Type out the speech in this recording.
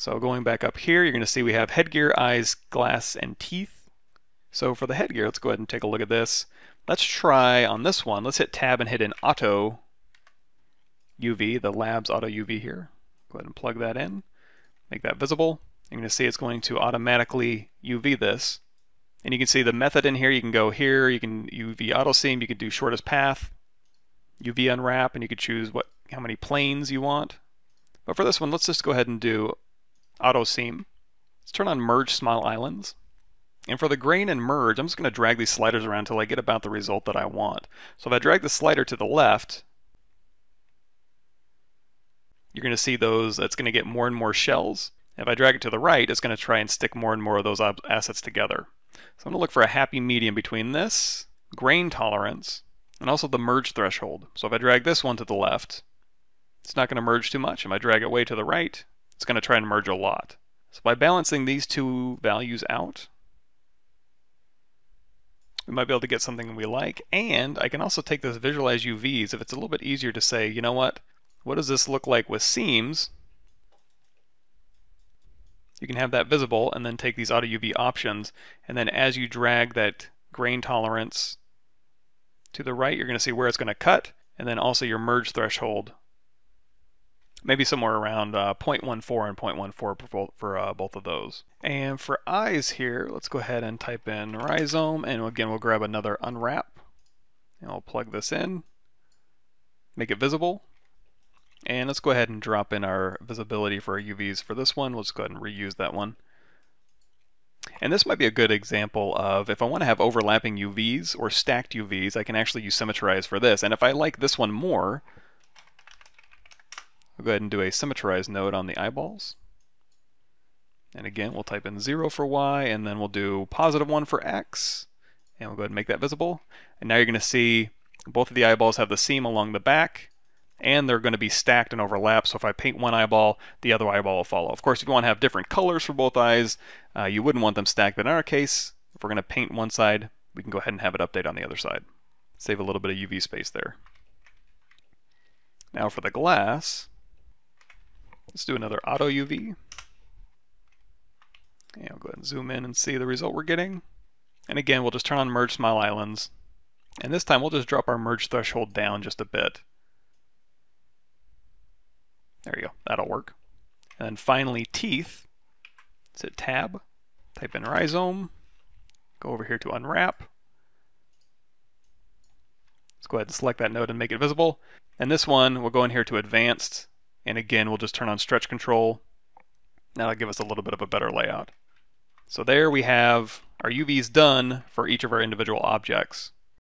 So going back up here, you're going to see we have headgear, eyes, glass, and teeth. So for the headgear, let's go ahead and take a look at this. Let's try on this one, let's hit tab and hit an auto UV, the labs auto UV here. Go ahead and plug that in, make that visible. You're going to see it's going to automatically UV this. And you can see the method in here, you can go here, you can UV auto seam, you can do shortest path, UV unwrap, and you can choose what how many planes you want. But for this one, let's just go ahead and do auto seam. Let's turn on merge small islands. And for the grain and merge, I'm just going to drag these sliders around until I get about the result that I want. So if I drag the slider to the left, you're going to see those, it's going to get more and more shells. If I drag it to the right, it's going to try and stick more and more of those assets together. So I'm going to look for a happy medium between this, grain tolerance, and also the merge threshold. So if I drag this one to the left, it's not going to merge too much. If I drag it way to the right, it's going to try and merge a lot. So by balancing these two values out, we might be able to get something we like. And I can also take this visualize UVs if it's a little bit easier to say, you know what, what does this look like with seams? You can have that visible and then take these auto UV options. And then as you drag that grain tolerance to the right, you're going to see where it's going to cut. And then also your merge threshold maybe somewhere around uh, 0.14 and 0.14 for, for uh, both of those. And for eyes here, let's go ahead and type in Rizom, and again, we'll grab another unwrap, and I'll plug this in, make it visible, and let's go ahead and drop in our visibility for our UVs for this one. We'll just go ahead and reuse that one. And this might be a good example of if I want to have overlapping UVs or stacked UVs, I can actually use Symmetrize for this. And if I like this one more, We'll go ahead and do a symmetrize node on the eyeballs. And again, we'll type in 0 for y, and then we'll do positive 1 for x. And we'll go ahead and make that visible. And now you're going to see both of the eyeballs have the seam along the back, and they're going to be stacked and overlap. So if I paint one eyeball, the other eyeball will follow. Of course, if you want to have different colors for both eyes, uh, you wouldn't want them stacked. But in our case, if we're going to paint one side, we can go ahead and have it update on the other side. Save a little bit of UV space there. Now for the glass, Let's do another auto UV. And we'll go ahead and zoom in and see the result we're getting. And again, we'll just turn on Merge Small Islands. And this time we'll just drop our merge threshold down just a bit. There you go, that'll work. And then finally teeth. Let's hit tab, type in Rizom, go over here to unwrap. Let's go ahead and select that node and make it visible. And this one, we'll go in here to advanced and again, we'll just turn on stretch control. That'll give us a little bit of a better layout. So there we have our UVs done for each of our individual objects.